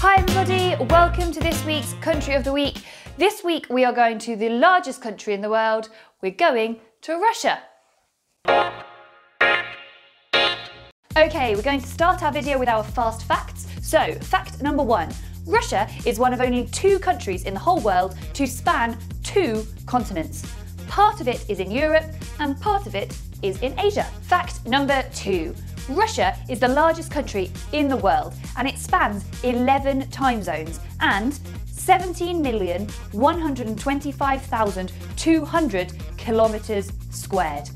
Hi everybody, welcome to this week's Country of the Week. This week we are going to the largest country in the world. We're going to Russia. Okay, we're going to start our video with our fast facts. So, fact number one, Russia is one of only two countries in the whole world to span two continents. Part of it is in Europe and part of it is in Asia. Fact number two, Russia is the largest country in the world and it spans 11 time zones and 17,125,200 kilometres squared.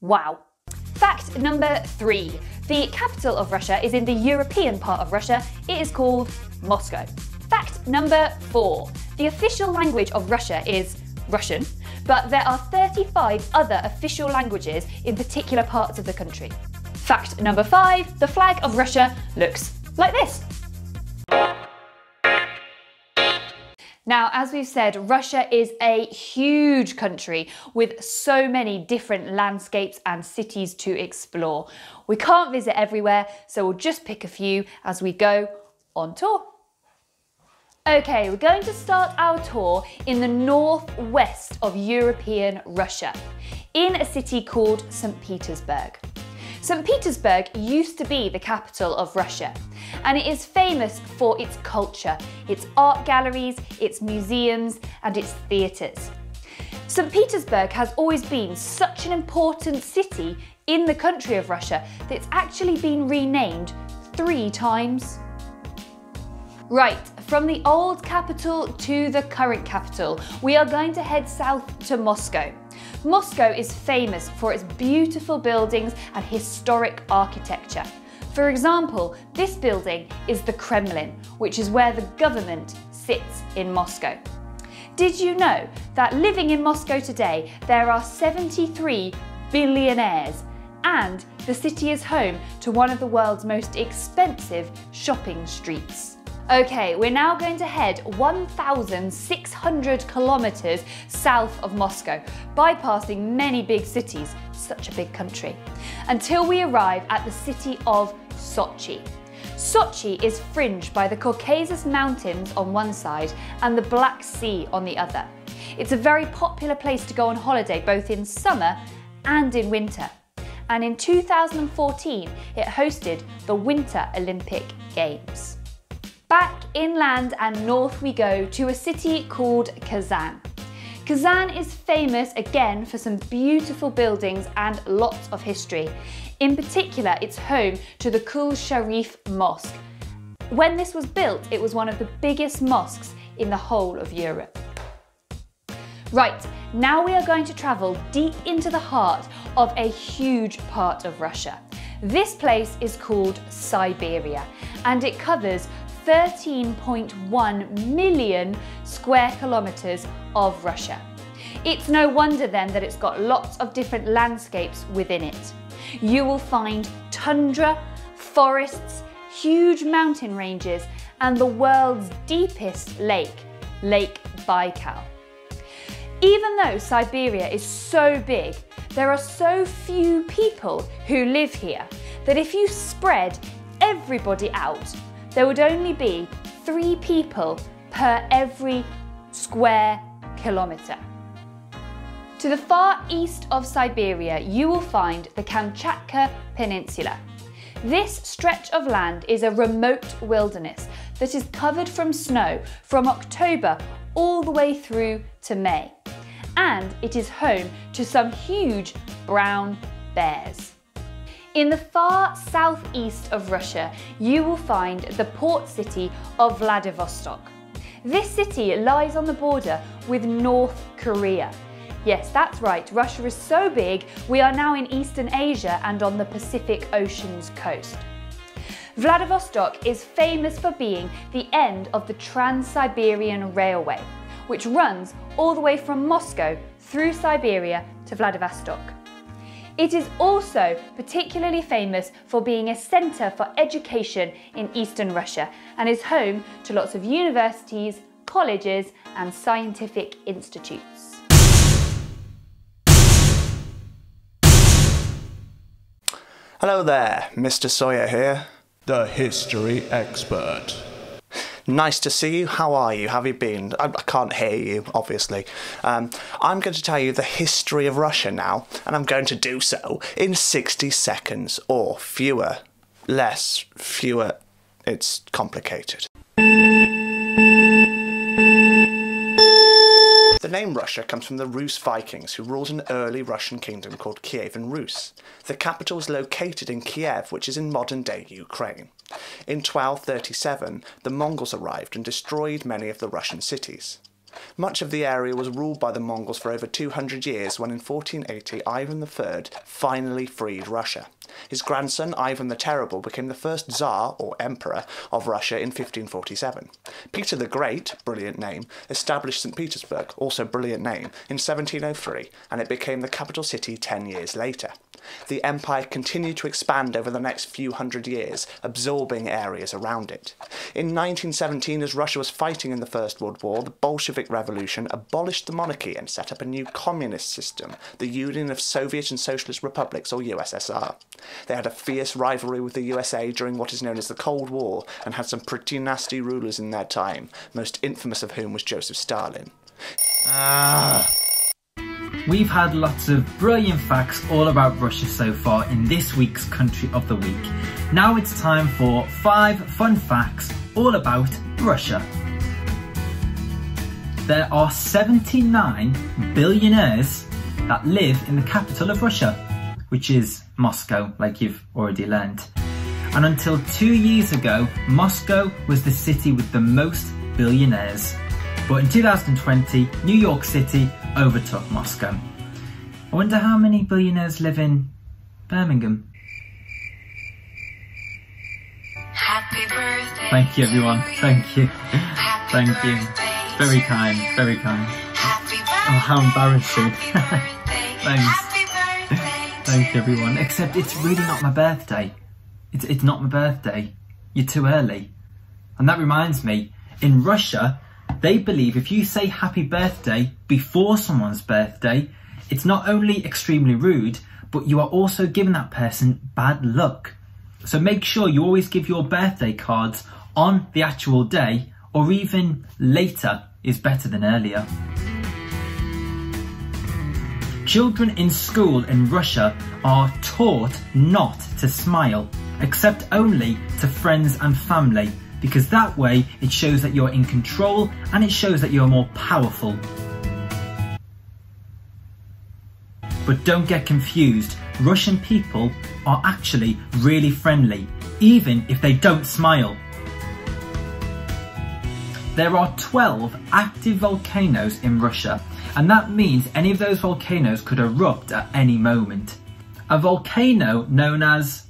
Wow. Fact number three. The capital of Russia is in the European part of Russia. It is called Moscow. Fact number four. The official language of Russia is Russian, but there are 35 other official languages in particular parts of the country. Fact number five, the flag of Russia looks like this. Now, as we've said, Russia is a huge country with so many different landscapes and cities to explore. We can't visit everywhere, so we'll just pick a few as we go on tour. Okay, we're going to start our tour in the northwest of European Russia, in a city called St. Petersburg. St. Petersburg used to be the capital of Russia, and it is famous for its culture, its art galleries, its museums, and its theatres. St. Petersburg has always been such an important city in the country of Russia that it's actually been renamed three times. Right, from the old capital to the current capital, we are going to head south to Moscow. Moscow is famous for its beautiful buildings and historic architecture. For example, this building is the Kremlin, which is where the government sits in Moscow. Did you know that living in Moscow today, there are 73 billionaires and the city is home to one of the world's most expensive shopping streets? Okay, we're now going to head 1,600 kilometres south of Moscow, bypassing many big cities, such a big country, until we arrive at the city of Sochi. Sochi is fringed by the Caucasus Mountains on one side and the Black Sea on the other. It's a very popular place to go on holiday both in summer and in winter. And in 2014, it hosted the Winter Olympic Games. Inland and north we go to a city called Kazan. Kazan is famous again for some beautiful buildings and lots of history. In particular, it's home to the Kul Sharif Mosque. When this was built, it was one of the biggest mosques in the whole of Europe. Right, now we are going to travel deep into the heart of a huge part of Russia. This place is called Siberia and it covers 13.1 million square kilometres of Russia. It's no wonder then that it's got lots of different landscapes within it. You will find tundra, forests, huge mountain ranges, and the world's deepest lake, Lake Baikal. Even though Siberia is so big, there are so few people who live here that if you spread everybody out, there would only be three people per every square kilometre. To the far east of Siberia, you will find the Kamchatka Peninsula. This stretch of land is a remote wilderness that is covered from snow from October all the way through to May. And it is home to some huge brown bears. In the far southeast of Russia, you will find the port city of Vladivostok. This city lies on the border with North Korea. Yes, that's right, Russia is so big, we are now in Eastern Asia and on the Pacific Ocean's coast. Vladivostok is famous for being the end of the Trans-Siberian Railway, which runs all the way from Moscow through Siberia to Vladivostok. It is also particularly famous for being a centre for education in Eastern Russia and is home to lots of universities, colleges and scientific institutes. Hello there, Mr. Sawyer here. The history expert. Nice to see you. How are you? Have you been? I, I can't hear you, obviously. Um, I'm going to tell you the history of Russia now, and I'm going to do so in 60 seconds or fewer. Less, fewer. It's complicated. Russia comes from the Rus Vikings, who ruled an early Russian kingdom called Kievan Rus. The capital is located in Kiev, which is in modern day Ukraine. In 1237, the Mongols arrived and destroyed many of the Russian cities. Much of the area was ruled by the Mongols for over 200 years when in 1480 Ivan III finally freed Russia. His grandson Ivan the Terrible became the first Tsar, or Emperor, of Russia in 1547. Peter the Great, brilliant name, established St. Petersburg, also brilliant name, in 1703, and it became the capital city ten years later. The empire continued to expand over the next few hundred years, absorbing areas around it. In 1917, as Russia was fighting in the First World War, the Bolshevik Revolution abolished the monarchy and set up a new communist system, the Union of Soviet and Socialist Republics, or USSR. They had a fierce rivalry with the USA during what is known as the Cold War and had some pretty nasty rulers in their time, most infamous of whom was Joseph Stalin. Ah. We've had lots of brilliant facts all about Russia so far in this week's Country of the Week. Now it's time for 5 fun facts all about Russia. There are 79 billionaires that live in the capital of Russia which is Moscow, like you've already learned. And until two years ago, Moscow was the city with the most billionaires. But in 2020, New York City overtook Moscow. I wonder how many billionaires live in Birmingham. Happy birthday. Thank you, everyone. Thank you. Thank you. Very kind. Very kind. Oh, how embarrassing. Thanks. Thank you, everyone. Except it's really not my birthday. It's, it's not my birthday. You're too early. And that reminds me, in Russia, they believe if you say happy birthday before someone's birthday, it's not only extremely rude, but you are also giving that person bad luck. So make sure you always give your birthday cards on the actual day or even later is better than earlier. Children in school in Russia are taught not to smile, except only to friends and family, because that way it shows that you're in control and it shows that you're more powerful. But don't get confused, Russian people are actually really friendly, even if they don't smile. There are 12 active volcanoes in Russia and that means any of those volcanoes could erupt at any moment. A volcano known as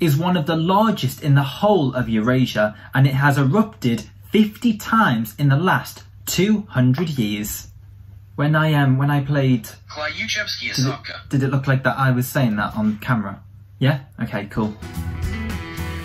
is one of the largest in the whole of Eurasia and it has erupted 50 times in the last 200 years. When I um, when I played, did it, did it look like that I was saying that on camera? Yeah? Okay, cool.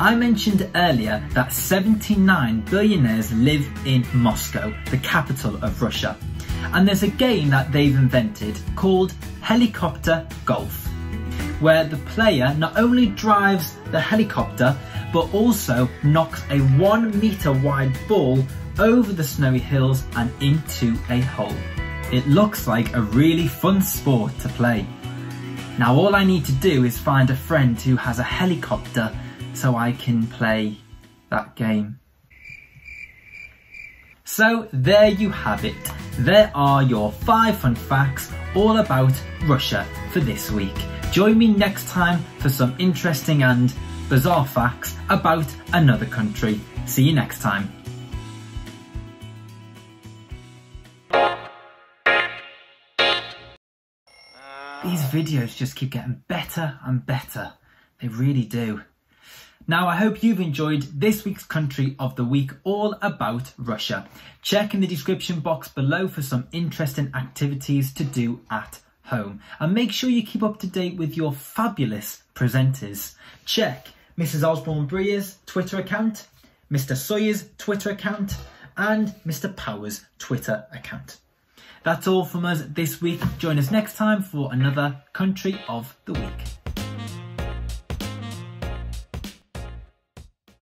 I mentioned earlier that 79 billionaires live in Moscow, the capital of Russia. And there's a game that they've invented called Helicopter Golf, where the player not only drives the helicopter, but also knocks a one meter wide ball over the snowy hills and into a hole. It looks like a really fun sport to play. Now all I need to do is find a friend who has a helicopter so I can play that game. So there you have it. There are your five fun facts all about Russia for this week. Join me next time for some interesting and bizarre facts about another country. See you next time. These videos just keep getting better and better. They really do. Now, I hope you've enjoyed this week's Country of the Week all about Russia. Check in the description box below for some interesting activities to do at home. And make sure you keep up to date with your fabulous presenters. Check Mrs. Osborne Brear's Twitter account, Mr. Sawyer's Twitter account, and Mr. Power's Twitter account. That's all from us this week. Join us next time for another Country of the Week.